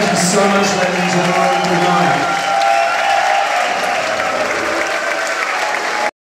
Thank you so much, ladies and gentlemen. Good.